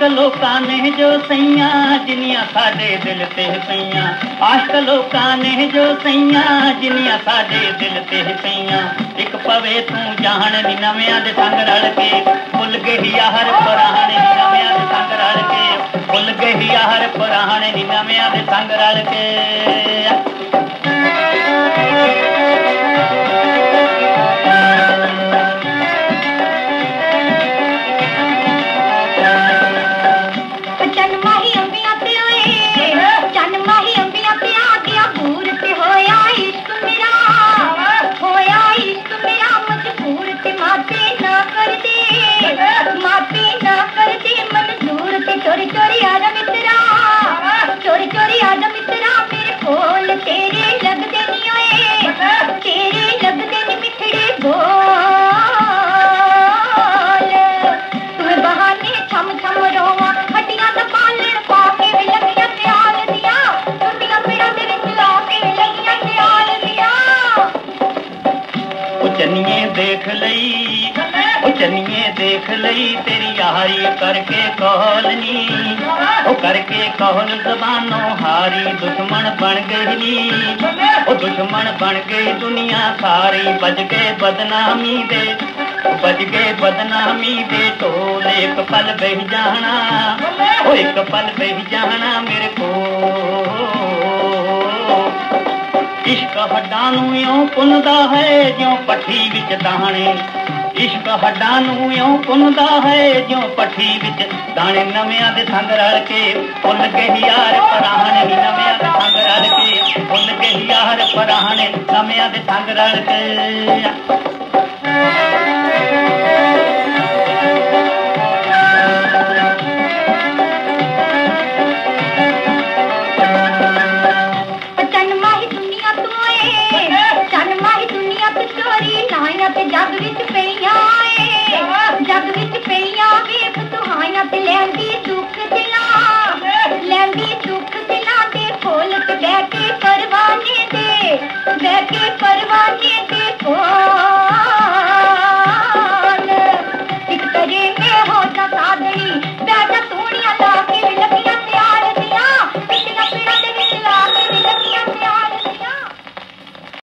आशक लोका ने जो सैया, जिनिया साडे दिल ते सैया। आशक लोका ने जो सैया, जिनिया साडे दिल ते सैया। एक पवे तू जान नी नविया दे संग रल के। भुल गई हर पराणे नी नविया दे संग रल के। भुल गई हर पराणे नी नविया दे संग रल के। देख ली ओ चनिए देख ली तेरी हारी करके कहलनी ओ करके कहल जबानो हारी दुश्मन बन गई ओ दुश्मन बन गई दुनिया सारी, बज गए बदनामी दे। बज गए बदनामी दे, टोल एक पल बह जाना। ओ एक पल बह जाना मेरे को। ਇਸ਼ਕ ਹੱਡਾਂ ਨੂੰ ਇਉਂ ਪੁੰਦਾ ਹੈ ਜਿਉਂ ਪੱਠੀ ਵਿੱਚ ਦਾਣੇ ਇਸ਼ਕ ਹੱਡਾਂ ਨੂੰ ਇਉਂ ਪੁੰਦਾ ਹੈ ਜਿਉਂ ਪੱਠੀ ਵਿੱਚ ਦਾਣੇ ਨਵਿਆਂ ਦੇ ਸੰਗ ਰਲ ਕੇ ਭੁੱਲ ਗਏ ਯਾਰ ਪਰਾਹਣੇ ਨਵਿਆਂ ਦੇ ਸੰਗ ਰਲ ਕੇ ਭੁੱਲ ਗਏ ਯਾਰ ਪਰਾਹਣੇ ਨਵਿਆਂ ਦੇ ਸੰਗ ਰਲ ਕੇ